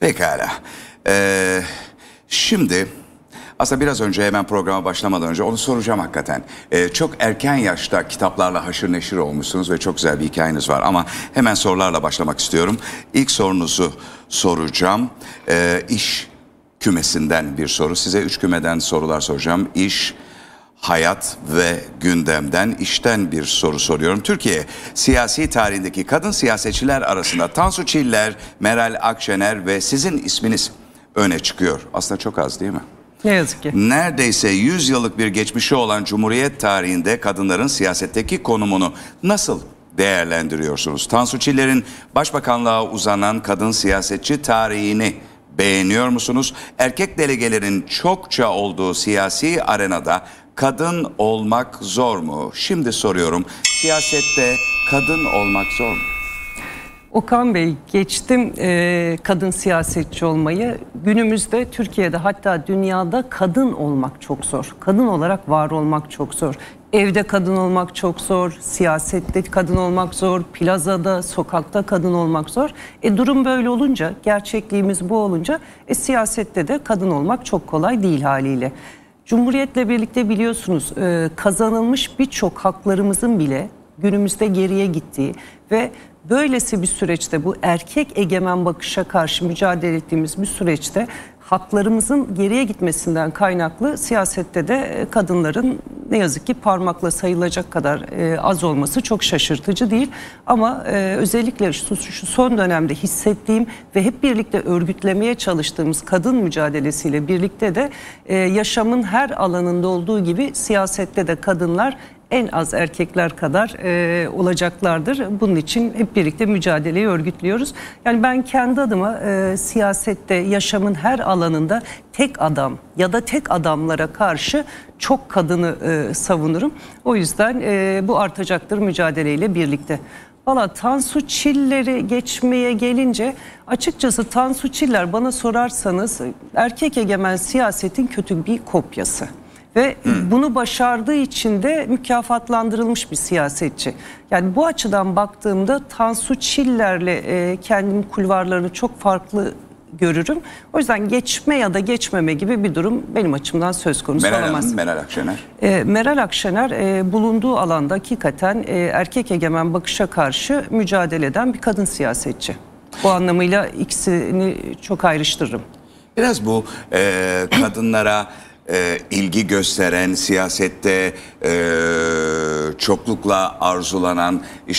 Pekala. Ee, şimdi aslında biraz önce hemen programa başlamadan önce onu soracağım hakikaten. Ee, çok erken yaşta kitaplarla haşır neşir olmuşsunuz ve çok güzel bir hikayeniz var. Ama hemen sorularla başlamak istiyorum. İlk sorunuzu soracağım. Ee, iş kümesinden bir soru. Size üç kümeden sorular soracağım. İş, hayat ve gündemden işten bir soru soruyorum. Türkiye siyasi tarihindeki kadın siyasetçiler arasında Tansu Çiller, Meral Akşener ve sizin isminiz öne çıkıyor. Aslında çok az değil mi? Ne yazık ki. Neredeyse 100 yıllık bir geçmişi olan Cumhuriyet tarihinde kadınların siyasetteki konumunu nasıl değerlendiriyorsunuz? Tansu Çiller'in başbakanlığa uzanan kadın siyasetçi tarihini beğeniyor musunuz? Erkek delegelerin çokça olduğu siyasi arenada kadın olmak zor mu? Şimdi soruyorum. Siyasette kadın olmak zor mu? Okan Bey geçtim e, kadın siyasetçi olmayı. Günümüzde Türkiye'de hatta dünyada kadın olmak çok zor. Kadın olarak var olmak çok zor. Evde kadın olmak çok zor, siyasette kadın olmak zor, plazada, sokakta kadın olmak zor. E durum böyle olunca, gerçekliğimiz bu olunca e, siyasette de kadın olmak çok kolay değil haliyle. Cumhuriyetle birlikte biliyorsunuz e, kazanılmış birçok haklarımızın bile günümüzde geriye gittiği ve böylesi bir süreçte bu erkek egemen bakışa karşı mücadele ettiğimiz bir süreçte haklarımızın geriye gitmesinden kaynaklı siyasette de e, kadınların ne yazık ki parmakla sayılacak kadar e, az olması çok şaşırtıcı değil. Ama e, özellikle şu, şu son dönemde hissettiğim ve hep birlikte örgütlemeye çalıştığımız kadın mücadelesiyle birlikte de e, yaşamın her alanında olduğu gibi siyasette de kadınlar en az erkekler kadar e, olacaklardır. Bunun için hep birlikte mücadeleyi örgütlüyoruz. Yani ben kendi adıma e, siyasette yaşamın her alanında tek adam ya da tek adamlara karşı çok kadını e, savunurum. O yüzden e, bu artacaktır mücadeleyle birlikte. Valla Tansu Çiller'i geçmeye gelince açıkçası Tansu Çiller bana sorarsanız erkek egemen siyasetin kötü bir kopyası. Ve bunu başardığı için de mükafatlandırılmış bir siyasetçi. Yani bu açıdan baktığımda Tansu Çiller'le e, kendim kulvarlarını çok farklı görürüm. O yüzden geçme ya da geçmeme gibi bir durum benim açımdan söz konusu Meral olamaz. Hanım, Meral Akşener. E, Meral Akşener e, bulunduğu alanda hakikaten e, erkek egemen bakışa karşı mücadele eden bir kadın siyasetçi. Bu anlamıyla ikisini çok ayrıştırırım. Biraz bu e, kadınlara e, ilgi gösteren, siyasette e, çoklukla arzulanan, işte